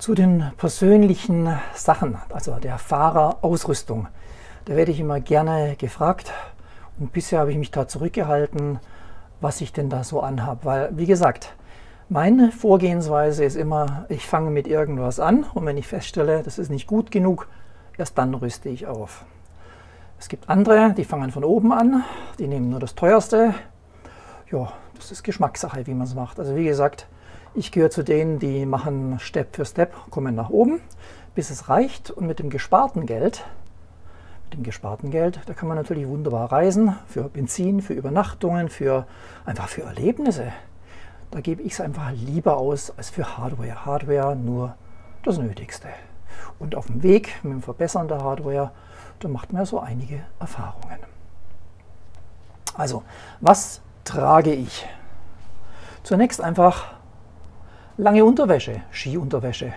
Zu den persönlichen Sachen, also der Fahrerausrüstung, da werde ich immer gerne gefragt und bisher habe ich mich da zurückgehalten, was ich denn da so anhabe, weil wie gesagt, meine Vorgehensweise ist immer, ich fange mit irgendwas an und wenn ich feststelle, das ist nicht gut genug, erst dann rüste ich auf. Es gibt andere, die fangen von oben an, die nehmen nur das teuerste. Ja, das ist Geschmackssache, wie man es macht. Also wie gesagt, ich gehöre zu denen, die machen Step für Step, kommen nach oben, bis es reicht und mit dem gesparten Geld, mit dem gesparten Geld, da kann man natürlich wunderbar reisen, für Benzin, für Übernachtungen, für einfach für Erlebnisse. Da gebe ich es einfach lieber aus als für Hardware. Hardware nur das Nötigste. Und auf dem Weg mit dem Verbessern der Hardware da macht man ja so einige Erfahrungen. Also, was trage ich? Zunächst einfach lange Unterwäsche, Skiunterwäsche,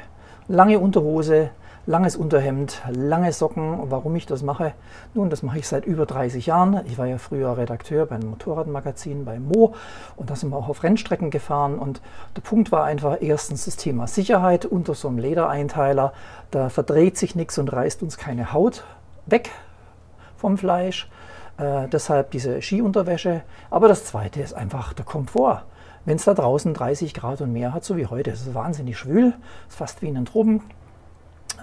lange Unterhose, langes Unterhemd, lange Socken. Warum ich das mache? Nun, das mache ich seit über 30 Jahren. Ich war ja früher Redakteur beim Motorradmagazin bei Mo und da sind wir auch auf Rennstrecken gefahren. Und der Punkt war einfach erstens das Thema Sicherheit unter so einem Ledereinteiler. Da verdreht sich nichts und reißt uns keine Haut weg vom Fleisch. Äh, deshalb diese Skiunterwäsche. Aber das zweite ist einfach der Komfort. Wenn es da draußen 30 Grad und mehr hat, so wie heute, es ist wahnsinnig schwül, ist fast wie in den Tropen,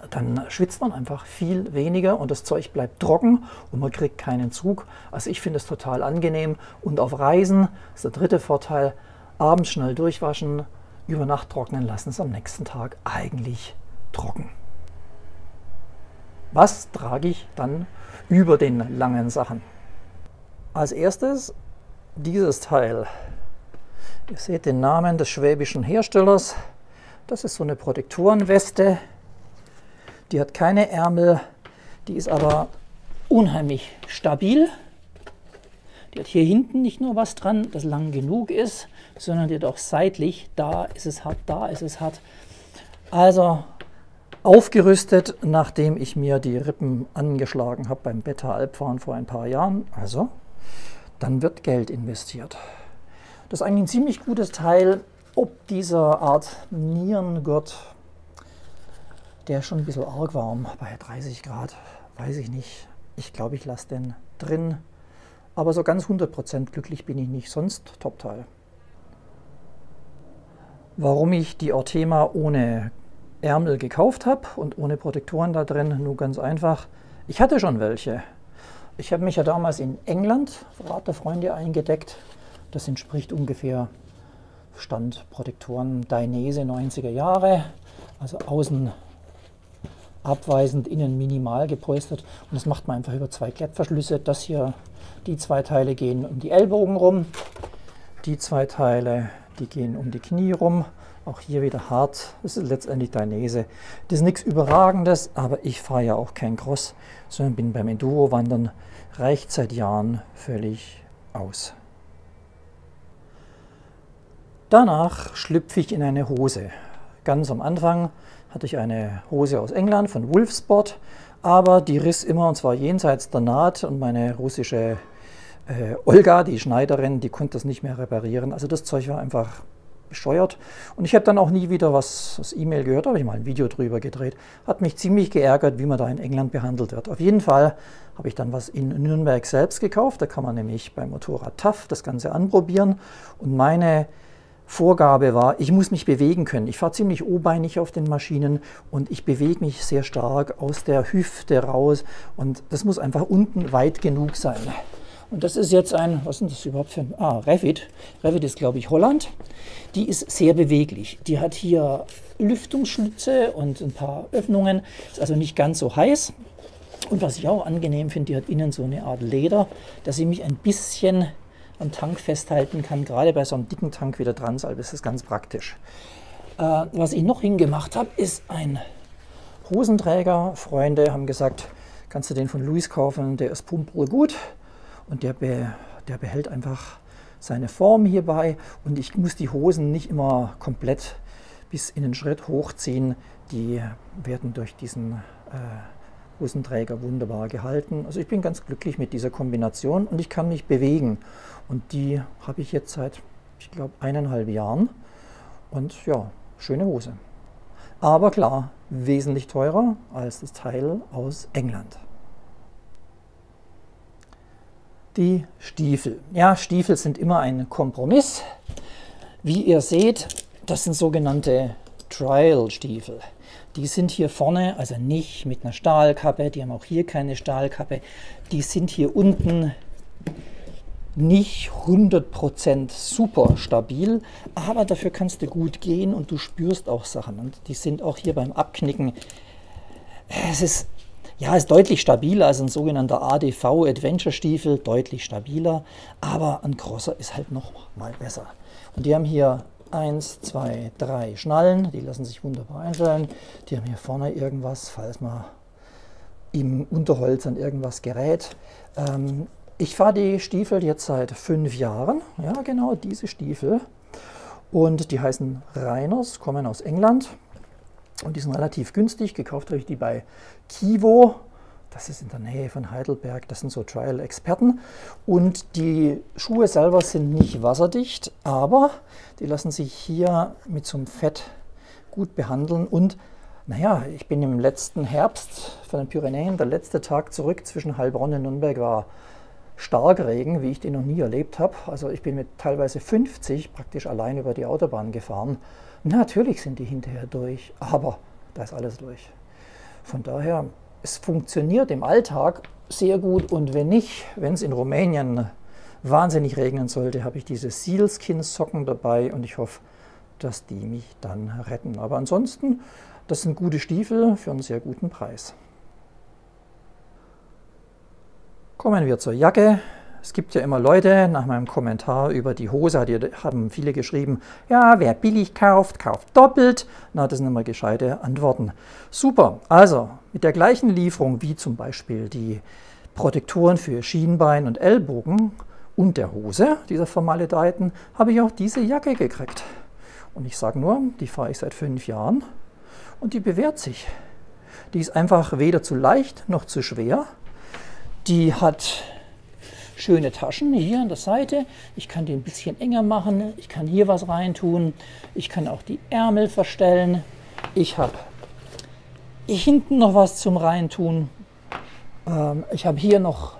dann schwitzt man einfach viel weniger und das Zeug bleibt trocken und man kriegt keinen Zug. Also ich finde es total angenehm. Und auf Reisen ist der dritte Vorteil, abends schnell durchwaschen, über Nacht trocknen lassen, es am nächsten Tag eigentlich trocken. Was trage ich dann über den langen Sachen? Als erstes dieses Teil. Ihr seht den Namen des schwäbischen Herstellers. Das ist so eine Protektorenweste. Die hat keine Ärmel, die ist aber unheimlich stabil. Die hat hier hinten nicht nur was dran, das lang genug ist, sondern die hat auch seitlich, da ist es hart, da ist es hart. Also aufgerüstet, nachdem ich mir die Rippen angeschlagen habe beim Beta-Alpfahren vor ein paar Jahren. Also, dann wird Geld investiert. Das ist eigentlich ein ziemlich gutes Teil. Ob dieser Art Nierengurt, der schon ein bisschen arg warm bei 30 Grad, weiß ich nicht. Ich glaube, ich lasse den drin. Aber so ganz 100% glücklich bin ich nicht, sonst Top-Teil. Warum ich die Ortema ohne Ärmel gekauft habe und ohne Protektoren da drin, nur ganz einfach. Ich hatte schon welche. Ich habe mich ja damals in England, Rat der Freunde, eingedeckt. Das entspricht ungefähr Standprotektoren Dainese 90er Jahre, also außen abweisend, innen minimal gepolstert. Und das macht man einfach über zwei Klettverschlüsse. Das hier, die zwei Teile gehen um die Ellbogen rum, die zwei Teile, die gehen um die Knie rum auch hier wieder hart. Das ist letztendlich Dainese. Das ist nichts Überragendes, aber ich fahre ja auch kein Cross, sondern bin beim Enduro-Wandern, reicht seit Jahren völlig aus. Danach schlüpfe ich in eine Hose. Ganz am Anfang hatte ich eine Hose aus England von Wolfsport, aber die riss immer und zwar jenseits der Naht und meine russische äh, Olga, die Schneiderin, die konnte das nicht mehr reparieren. Also das Zeug war einfach bescheuert. Und ich habe dann auch nie wieder was aus E-Mail gehört, habe ich mal ein Video drüber gedreht. Hat mich ziemlich geärgert, wie man da in England behandelt wird. Auf jeden Fall habe ich dann was in Nürnberg selbst gekauft. Da kann man nämlich beim Motorrad TAF das Ganze anprobieren. Und meine Vorgabe war, ich muss mich bewegen können. Ich fahre ziemlich obeinig auf den Maschinen und ich bewege mich sehr stark aus der Hüfte raus. Und das muss einfach unten weit genug sein. Und das ist jetzt ein, was ist das überhaupt für ein, ah, Revit. Revit ist, glaube ich, Holland. Die ist sehr beweglich. Die hat hier Lüftungsschlitze und ein paar Öffnungen. Ist also nicht ganz so heiß. Und was ich auch angenehm finde, die hat innen so eine Art Leder, dass sie mich ein bisschen am Tank festhalten kann. Gerade bei so einem dicken Tank wie der Transalp ist das ganz praktisch. Äh, was ich noch hingemacht habe, ist ein Hosenträger. Freunde haben gesagt, kannst du den von Louis kaufen, der ist pumperl gut und der, be, der behält einfach seine Form hierbei und ich muss die Hosen nicht immer komplett bis in den Schritt hochziehen. Die werden durch diesen äh, Hosenträger wunderbar gehalten. Also ich bin ganz glücklich mit dieser Kombination und ich kann mich bewegen. Und die habe ich jetzt seit, ich glaube, eineinhalb Jahren. Und ja, schöne Hose. Aber klar, wesentlich teurer als das Teil aus England. Die Stiefel. Ja, Stiefel sind immer ein Kompromiss. Wie ihr seht, das sind sogenannte Trial-Stiefel. Die sind hier vorne, also nicht mit einer Stahlkappe, die haben auch hier keine Stahlkappe. Die sind hier unten nicht 100% super stabil, aber dafür kannst du gut gehen und du spürst auch Sachen. Und die sind auch hier beim Abknicken, es ist, ja, ist deutlich stabiler als ein sogenannter ADV Adventure Stiefel, deutlich stabiler, aber ein Crosser ist halt noch mal besser. Und die haben hier eins, zwei, drei Schnallen, die lassen sich wunderbar einstellen. Die haben hier vorne irgendwas, falls man im Unterholz an irgendwas gerät. Ähm, ich fahre die Stiefel jetzt seit fünf Jahren. Ja, genau diese Stiefel. Und die heißen Reiners, kommen aus England. Und die sind relativ günstig. Gekauft habe ich die bei Kivo. Das ist in der Nähe von Heidelberg. Das sind so Trial-Experten. Und die Schuhe selber sind nicht wasserdicht, aber die lassen sich hier mit so einem Fett gut behandeln. Und naja, ich bin im letzten Herbst von den Pyrenäen, der letzte Tag zurück zwischen Heilbronn und Nürnberg war Starkregen, wie ich den noch nie erlebt habe. Also ich bin mit teilweise 50 praktisch allein über die Autobahn gefahren. Natürlich sind die hinterher durch, aber da ist alles durch. Von daher, es funktioniert im Alltag sehr gut und wenn nicht, wenn es in Rumänien wahnsinnig regnen sollte, habe ich diese Sealskin-Socken dabei und ich hoffe, dass die mich dann retten. Aber ansonsten, das sind gute Stiefel für einen sehr guten Preis. Kommen wir zur Jacke. Es gibt ja immer Leute nach meinem Kommentar über die Hose, die haben viele geschrieben, ja, wer billig kauft, kauft doppelt. Na, das sind immer gescheite Antworten. Super, also mit der gleichen Lieferung wie zum Beispiel die Protektoren für Schienbein und Ellbogen und der Hose, dieser vermaledeiten, habe ich auch diese Jacke gekriegt. Und ich sage nur, die fahre ich seit fünf Jahren und die bewährt sich. Die ist einfach weder zu leicht noch zu schwer. Die hat schöne Taschen hier an der Seite. Ich kann die ein bisschen enger machen. Ich kann hier was reintun. Ich kann auch die Ärmel verstellen. Ich habe hinten noch was zum Reintun. Ähm, ich habe hier noch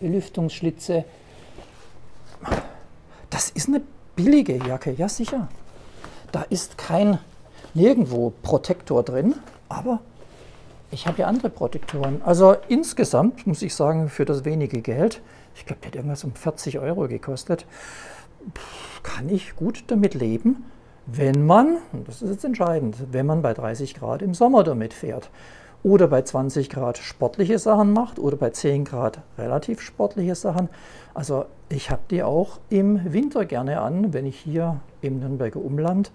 Belüftungsschlitze. Das ist eine billige Jacke, ja sicher. Da ist kein nirgendwo Protektor drin, aber ich habe ja andere Protektoren. Also insgesamt muss ich sagen, für das wenige Geld, ich glaube, der hat irgendwas um 40 Euro gekostet, kann ich gut damit leben, wenn man, und das ist jetzt entscheidend, wenn man bei 30 Grad im Sommer damit fährt oder bei 20 Grad sportliche Sachen macht oder bei 10 Grad relativ sportliche Sachen. Also ich habe die auch im Winter gerne an, wenn ich hier im Nürnberger Umland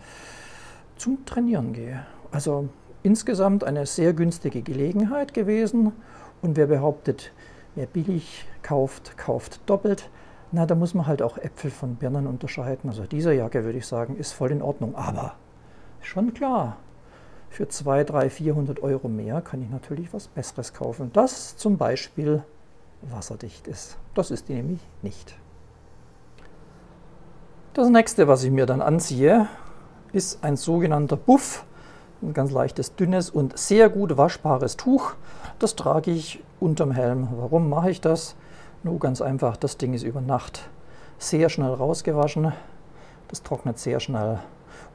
zum Trainieren gehe. Also insgesamt eine sehr günstige Gelegenheit gewesen. Und wer behauptet, wer billig kauft, kauft doppelt, na, da muss man halt auch Äpfel von Birnen unterscheiden. Also diese Jacke, würde ich sagen, ist voll in Ordnung. Aber schon klar, für 200, 300, 400 Euro mehr kann ich natürlich was Besseres kaufen. Das zum Beispiel wasserdicht ist. Das ist die nämlich nicht. Das nächste, was ich mir dann anziehe, ist ein sogenannter Buff ein ganz leichtes, dünnes und sehr gut waschbares Tuch. Das trage ich unterm Helm. Warum mache ich das? Nur ganz einfach, das Ding ist über Nacht sehr schnell rausgewaschen. Das trocknet sehr schnell.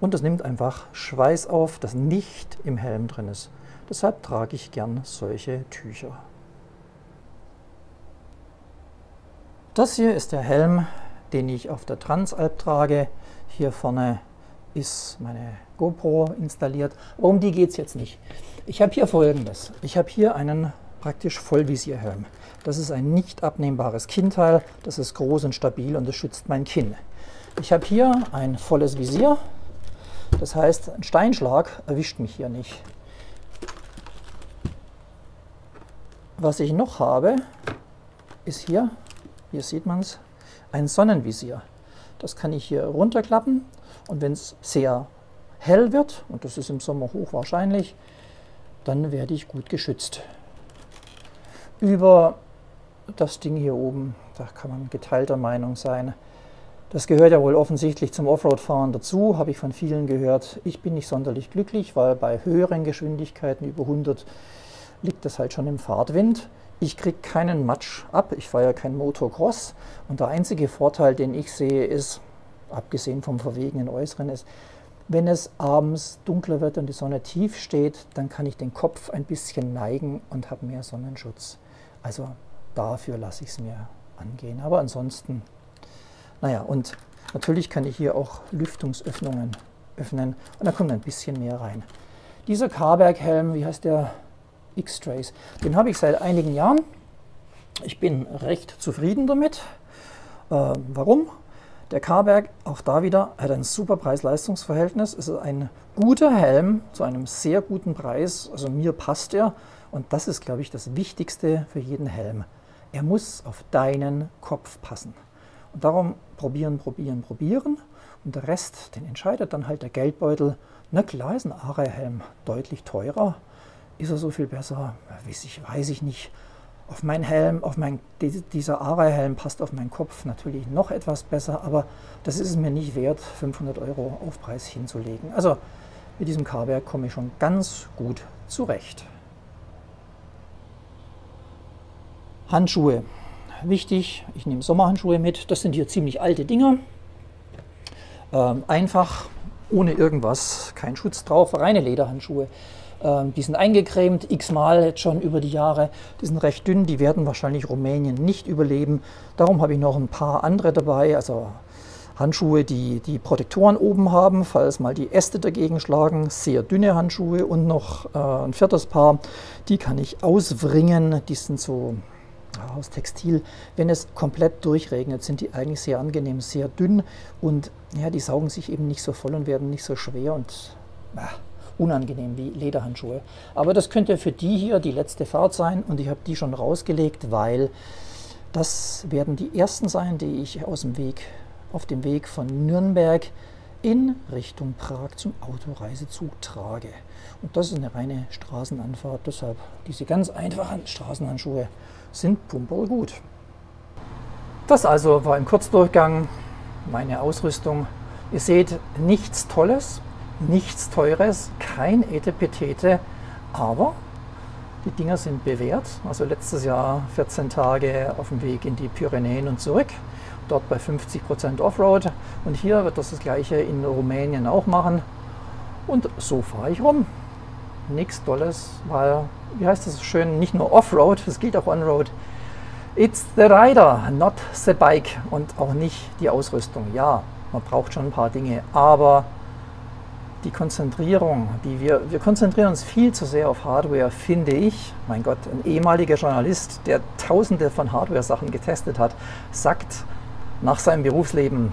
Und es nimmt einfach Schweiß auf, das nicht im Helm drin ist. Deshalb trage ich gern solche Tücher. Das hier ist der Helm, den ich auf der Transalp trage. Hier vorne ist meine GoPro installiert. Aber um die geht es jetzt nicht. Ich habe hier folgendes. Ich habe hier einen praktisch Vollvisierhelm. Das ist ein nicht abnehmbares Kinnteil. Das ist groß und stabil und das schützt mein Kinn. Ich habe hier ein volles Visier. Das heißt, ein Steinschlag erwischt mich hier nicht. Was ich noch habe, ist hier, hier sieht man es, ein Sonnenvisier. Das kann ich hier runterklappen und wenn es sehr hell wird, und das ist im Sommer hochwahrscheinlich, dann werde ich gut geschützt. Über das Ding hier oben, da kann man geteilter Meinung sein. Das gehört ja wohl offensichtlich zum Offroad-Fahren dazu, habe ich von vielen gehört. Ich bin nicht sonderlich glücklich, weil bei höheren Geschwindigkeiten über 100 liegt das halt schon im Fahrtwind. Ich kriege keinen Matsch ab, ich fahre ja kein Motocross und der einzige Vorteil, den ich sehe, ist, abgesehen vom verwegenen Äußeren, ist, wenn es abends dunkler wird und die Sonne tief steht, dann kann ich den Kopf ein bisschen neigen und habe mehr Sonnenschutz. Also dafür lasse ich es mir angehen. Aber ansonsten naja, und natürlich kann ich hier auch Lüftungsöffnungen öffnen und da kommt ein bisschen mehr rein. Dieser Carberg-Helm, wie heißt der? X-Trace, den habe ich seit einigen Jahren. Ich bin recht zufrieden damit. Äh, warum? Der Carberg, auch da wieder, hat ein super Preis-Leistungs-Verhältnis. Es ist ein guter Helm zu einem sehr guten Preis. Also mir passt er. Und das ist, glaube ich, das Wichtigste für jeden Helm. Er muss auf deinen Kopf passen. Und darum probieren, probieren, probieren. Und der Rest, den entscheidet dann halt der Geldbeutel. Na klar ist ein Arai-Helm deutlich teurer. Ist er so viel besser? Weiß ich, weiß ich nicht. Auf meinen Helm, auf mein, dieser Arai-Helm passt auf meinen Kopf natürlich noch etwas besser, aber das ist es mir nicht wert, 500 Euro Aufpreis hinzulegen. Also mit diesem Carberg komme ich schon ganz gut zurecht. Handschuhe wichtig, ich nehme Sommerhandschuhe mit. Das sind hier ziemlich alte Dinger. Ähm, einfach, ohne irgendwas, kein Schutz drauf, reine Lederhandschuhe. Ähm, die sind eingecremt, x-mal jetzt schon über die Jahre. Die sind recht dünn, die werden wahrscheinlich Rumänien nicht überleben. Darum habe ich noch ein paar andere dabei, also Handschuhe, die die Protektoren oben haben, falls mal die Äste dagegen schlagen. Sehr dünne Handschuhe und noch äh, ein viertes Paar, die kann ich auswringen. Die sind so aus Textil. Wenn es komplett durchregnet, sind die eigentlich sehr angenehm, sehr dünn und ja, die saugen sich eben nicht so voll und werden nicht so schwer und ah, unangenehm wie Lederhandschuhe. Aber das könnte für die hier die letzte Fahrt sein und ich habe die schon rausgelegt, weil das werden die ersten sein, die ich aus dem Weg, auf dem Weg von Nürnberg in Richtung Prag zum Autoreisezug trage. Und das ist eine reine Straßenanfahrt, deshalb diese ganz einfachen Straßenhandschuhe sind pumperl gut. Das also war im Kurzdurchgang meine Ausrüstung. Ihr seht nichts Tolles, nichts Teures, kein Etepetete, aber die Dinger sind bewährt. Also letztes Jahr 14 Tage auf dem Weg in die Pyrenäen und zurück, dort bei 50% Offroad. Und hier wird das das gleiche in Rumänien auch machen. Und so fahre ich rum. Nichts Tolles, weil wie heißt das schön, nicht nur Offroad, das gilt auch Onroad. It's the rider, not the bike und auch nicht die Ausrüstung. Ja, man braucht schon ein paar Dinge, aber die Konzentrierung, die wir, wir konzentrieren uns viel zu sehr auf Hardware, finde ich. Mein Gott, ein ehemaliger Journalist, der tausende von Hardware-Sachen getestet hat, sagt nach seinem Berufsleben,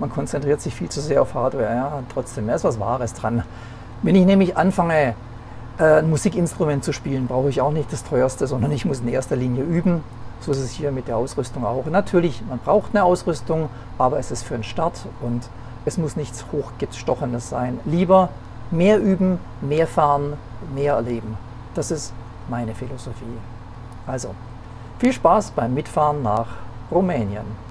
man konzentriert sich viel zu sehr auf Hardware. Ja, trotzdem, da ist was Wahres dran. Wenn ich nämlich anfange, äh, ein Musikinstrument zu spielen brauche ich auch nicht das teuerste, sondern ich muss in erster Linie üben. So ist es hier mit der Ausrüstung auch. Natürlich, man braucht eine Ausrüstung, aber es ist für einen Start und es muss nichts Hochgestochenes sein. Lieber mehr üben, mehr fahren, mehr erleben. Das ist meine Philosophie. Also, viel Spaß beim Mitfahren nach Rumänien.